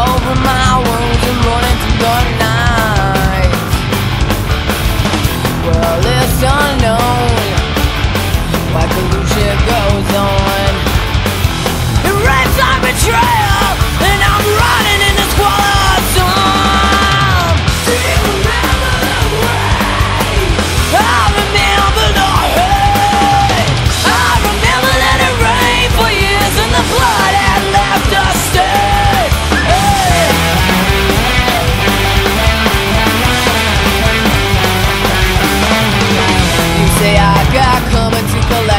over my I got coming to collect.